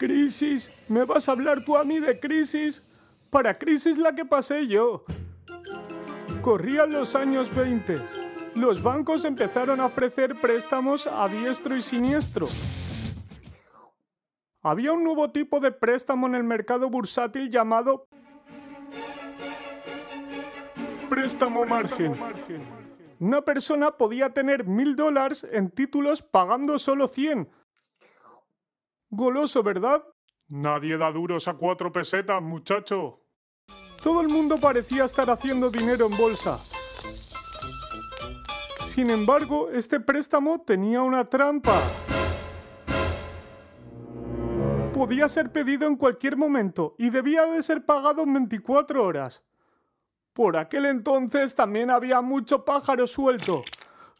¿Crisis? ¿Me vas a hablar tú a mí de crisis? Para crisis la que pasé yo. Corrían los años 20. Los bancos empezaron a ofrecer préstamos a diestro y siniestro. Había un nuevo tipo de préstamo en el mercado bursátil llamado préstamo margen. Una persona podía tener mil dólares en títulos pagando solo 100. Goloso, ¿verdad? Nadie da duros a cuatro pesetas, muchacho. Todo el mundo parecía estar haciendo dinero en bolsa. Sin embargo, este préstamo tenía una trampa. Podía ser pedido en cualquier momento y debía de ser pagado en 24 horas. Por aquel entonces también había mucho pájaro suelto.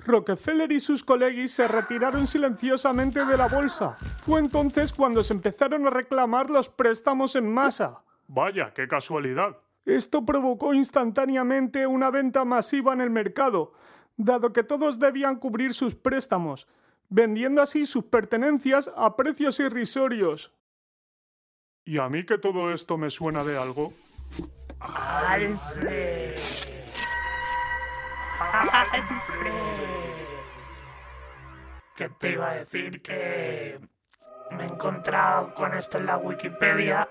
Rockefeller y sus colegis se retiraron silenciosamente de la bolsa. Fue entonces cuando se empezaron a reclamar los préstamos en masa. Vaya, qué casualidad. Esto provocó instantáneamente una venta masiva en el mercado, dado que todos debían cubrir sus préstamos, vendiendo así sus pertenencias a precios irrisorios. ¿Y a mí que todo esto me suena de algo? Alfred. Alfred. Que te iba a decir que me he encontrado con esto en la Wikipedia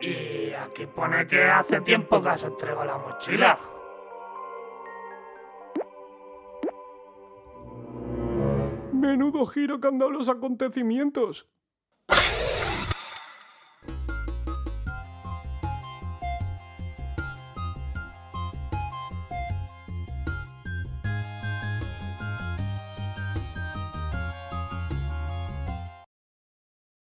y aquí pone que hace tiempo que has entregado la mochila. Menudo giro que han dado los acontecimientos.